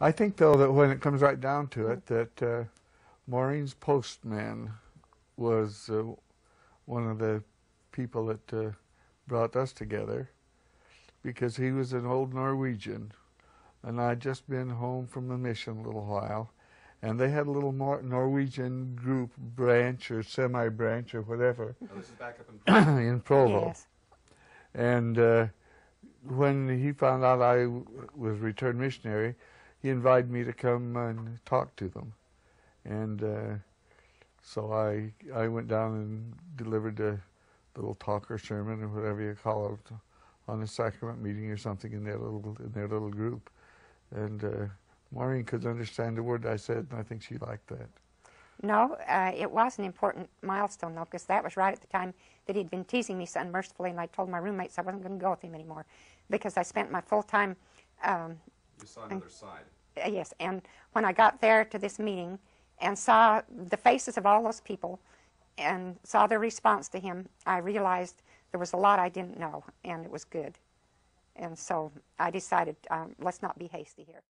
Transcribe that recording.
I think, though, that when it comes right down to it, that uh, Maurine's postman was uh, one of the people that uh, brought us together because he was an old Norwegian, and I'd just been home from the mission a little while, and they had a little Nor- Norwegian group branch or semi-branch or whatever Oh, this is back up in in Provo. Yes. And uh, when he found out I w- was returned missionary, he invited me to come and talk to them. And uh, so I I went down and delivered a little talk or sermon or whatever you call it on a sacrament meeting or something in their little in their little group. And uh, Maurine could understand the word I said, and I think she liked that. No, uh, it was an important milestone, though, because that was right at the time that he'd been teasing me so unmercifully, and I told my roommates I wasn't going to go with him anymore because I spent my full time, um, You saw another side. Uh, yes, and when I got there to this meeting and saw the faces of all those people and saw their response to him, I realized there was a lot I didn't know, and it was good. And so I decided, um, let's not be hasty here.